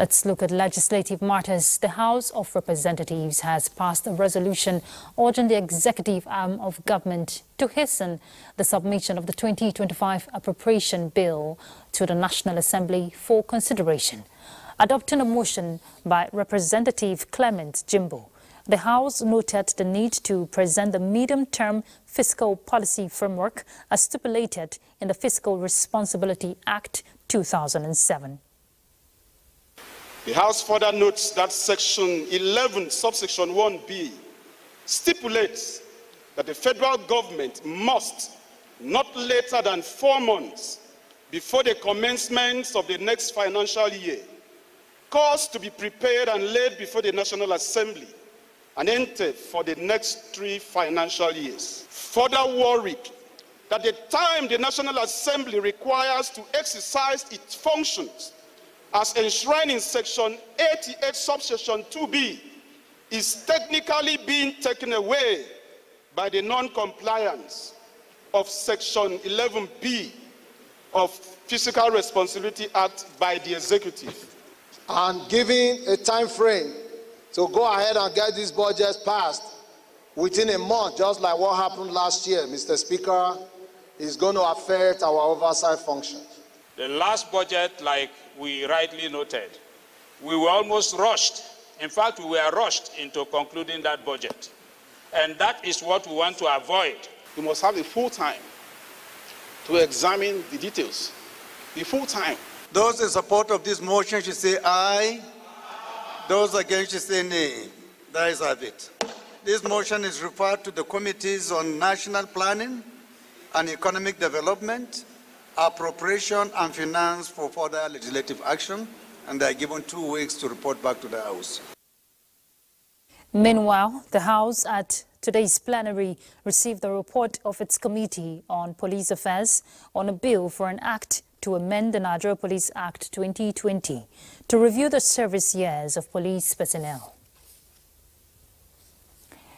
Let's look at legislative matters. The House of Representatives has passed a resolution urging the executive arm of government to hasten the submission of the 2025 appropriation bill to the National Assembly for consideration. Adopting a motion by Representative Clement Jimbo, the House noted the need to present the medium-term fiscal policy framework as stipulated in the Fiscal Responsibility Act 2007. The House further notes that Section 11, subsection 1b, stipulates that the federal government must, not later than four months before the commencement of the next financial year, cause to be prepared and laid before the National Assembly and entered for the next three financial years. Further worried that the time the National Assembly requires to exercise its functions as enshrined in section 88 subsection 2b is technically being taken away by the non-compliance of section 11b of Fiscal Responsibility Act by the executive. And giving a time frame to go ahead and get this budget passed within a month, just like what happened last year, Mr. Speaker, is going to affect our oversight function. The last budget, like we rightly noted, we were almost rushed. In fact, we were rushed into concluding that budget. And that is what we want to avoid. We must have the full time to examine the details. The full time. Those in support of this motion should say aye. Those against should say nay. That is have it. This motion is referred to the Committees on National Planning and Economic Development, appropriation and finance for further legislative action, and they are given two weeks to report back to the House. Meanwhile, the House at today's plenary received the report of its Committee on Police Affairs on a bill for an act to amend the Nigeria Police Act 2020 to review the service years of police personnel.